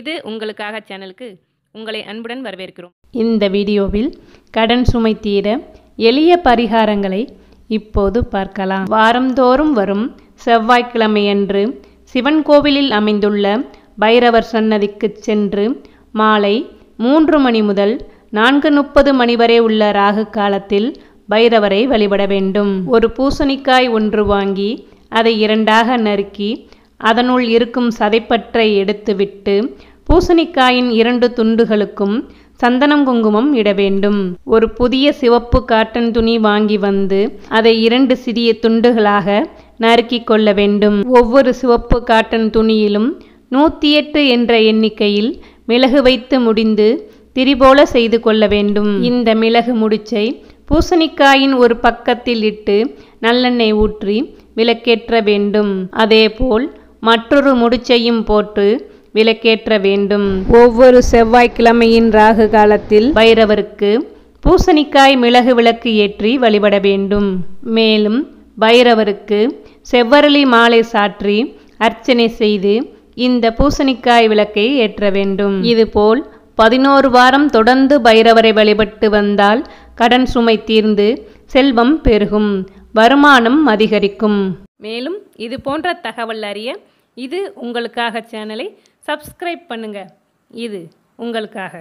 இது உங்களுக்காக சேனலுக்கு உங்களை அன்புடன் வரவேற்கிறோம். இந்த வீடியோவில் கடன் சுமை தீர எளிய பரிகாரங்களை இப்போது பார்க்கலாம். வாரந்தோறும் வரும் செவ்வாய்க்கிழமையன்று சிவன் கோவிலில் அமைந்துள்ள பைரவர் சன்னதிக்கு சென்று மாலை மூன்று மணி முதல் நான்கு முப்பது மணி வரை உள்ள ராகு காலத்தில் பைரவரை வழிபட வேண்டும். ஒரு பூசணிக்காய் ஒன்று வாங்கி அதை இரண்டாக நறுக்கி அதனுள் இருக்கும் சதைப்பற்றை எடுத்துவிட்டு பூசணிக்காயின் இரண்டு துண்டுகளுக்கும் சந்தனம் குங்குமம் இட வேண்டும். ஒரு புதிய சிவப்பு காட்டன் துணி வாங்கி வந்து அதை இரண்டு சிறிய துண்டுகளாக நறுக்கி கொள்ள வேண்டும். ஒவ்வொரு சிவப்பு காட்டன் துணியிலும் நூற்றி எட்டு என்ற எண்ணிக்கையில் மிளகு வைத்து முடிந்து திரிபோல செய்து கொள்ள வேண்டும். இந்த மிளகு முடிச்சை பூசணிக்காயின் ஒரு பக்கத்தில் இட்டு நல்லெண்ணெய் ஊற்றி விளக்கேற்ற வேண்டும். அதேபோல் மற்றொரு முடிச்சையும் போட்டு விளக்கேற்ற வேண்டும். ஒவ்வொரு செவ்வாய்க்கிழமையின் ராகு காலத்தில் பைரவருக்கு பூசணிக்காய் மிளகு விளக்கு ஏற்றி வழிபட வேண்டும். மேலும் பைரவருக்கு செவ்வரளி மாலை சாற்றி அர்ச்சனை செய்து இந்த பூசணிக்காய் விளக்கை ஏற்ற வேண்டும். இதுபோல் பதினோரு வாரம் தொடர்ந்து பைரவரை வழிபட்டு வந்தால் கடன் சுமை தீர்ந்து செல்வம் பெருகும் வருமானம் அதிகரிக்கும். மேலும் இது போன்ற தகவல் அறிய இது உங்களுக்காக சேனலை சப்ஸ்கிரைப் பண்ணுங்கள் இது உங்களுக்காக.